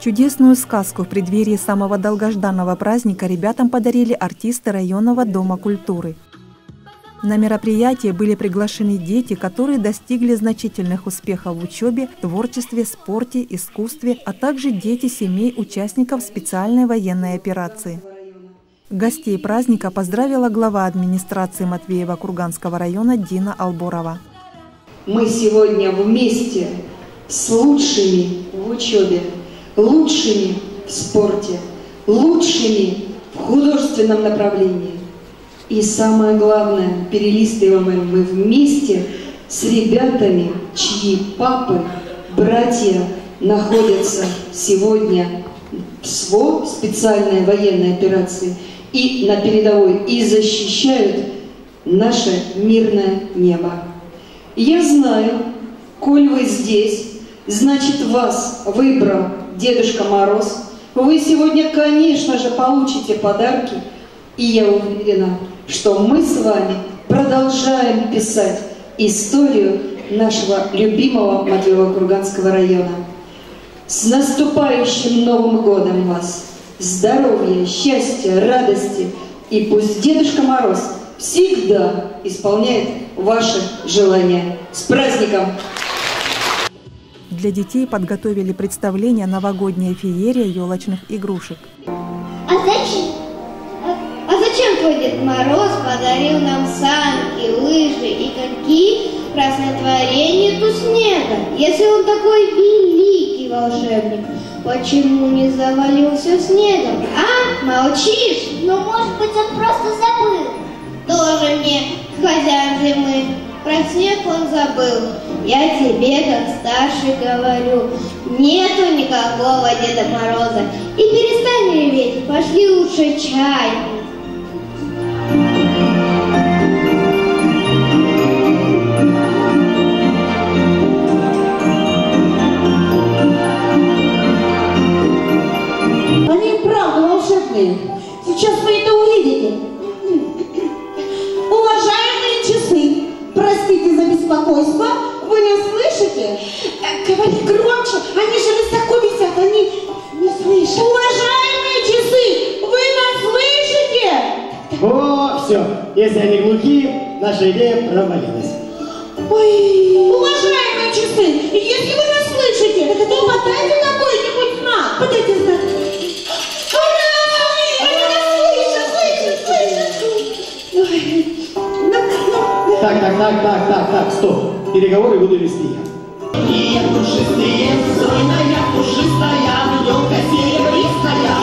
Чудесную сказку в преддверии самого долгожданного праздника ребятам подарили артисты районного дома культуры. На мероприятие были приглашены дети, которые достигли значительных успехов в учебе, творчестве, спорте, искусстве, а также дети семей участников специальной военной операции. Гостей праздника поздравила глава администрации Матвеева Курганского района Дина Алборова. Мы сегодня вместе с лучшими в учебе, лучшими в спорте, лучшими в художественном направлении. И самое главное, перелистываем мы вместе с ребятами, чьи папы, братья находятся сегодня в СВО, специальной военной операции, и на передовой, и защищают наше мирное небо. Я знаю, коль вы здесь, значит вас выбрал Дедушка Мороз. Вы сегодня, конечно же, получите подарки. И я уверена, что мы с вами продолжаем писать историю нашего любимого Матвеево-Курганского района. С наступающим Новым годом вас! Здоровья, счастья, радости! И пусть Дедушка Мороз всегда исполняет ваши желания. С праздником! Для детей подготовили представление «Новогодняя феерия елочных игрушек». А зачем? А, а зачем твой Дед Мороз подарил нам санки, лыжи и какие красные творения ту снега? Если он такой великий волшебник, почему не завалился снегом? А, молчишь? Ну, может быть, он просто забыл. Тоже мне хозяин зимы. Про снег он забыл. Я тебе, как старший, говорю, нету никакого Деда Мороза. И перестань реветь, пошли лучше чай. Они правда волшебные. Сейчас вы это увидите. Уважаемые часы, простите за беспокойство? Э, Говори громче, они же высоко висят, они не слышат. Уважаемые часы, вы нас слышите? О, все. Если они глухие, наша идея провалилась. Ой, уважаемые часы, если вы нас слышите, то подайте какой-нибудь знак. Подайте знак. Ой, ну, ну, Так, так, так, так, так, так, стоп. Переговоры буду вести я. Пушистая, елка серебристая,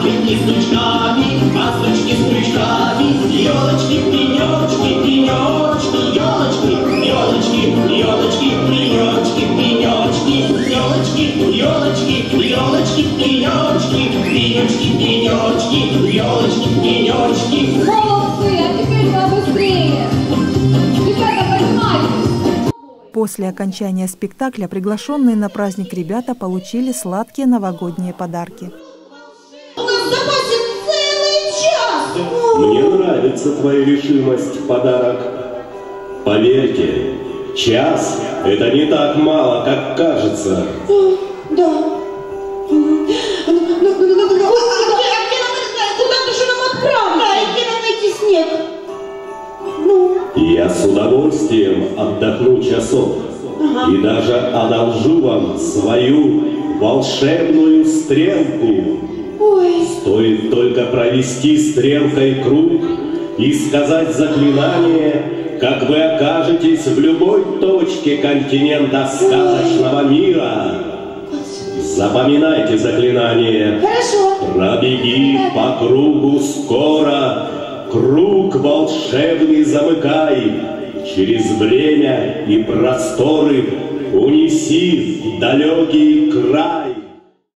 птички с крючками, масочки с крючками, елочки, пенечки, пенечки, елочки, елочки, елочки, пенечки, пенечки, елочки, елочки, елочки, пенечки, пенечки, пенечки, елочки, пенечки. Молодцы, а теперь побыстрее. После окончания спектакля приглашенные на праздник ребята получили сладкие новогодние подарки. у нас в запасе целый час. Мне нравится твоя решимость подарок. Поверьте, час – это не так мало, как кажется. Да. Удовольствием отдохну часок и даже одолжу вам свою волшебную стрелку. ой, Стоит только провести стрелкой круг и сказать заклинание, как вы окажетесь в любой точке континента сказочного мира. Запоминайте заклинание. хорошо. Пробеги по кругу скоро, круг волшебный замыкай, через время и просторы унеси в далекий край.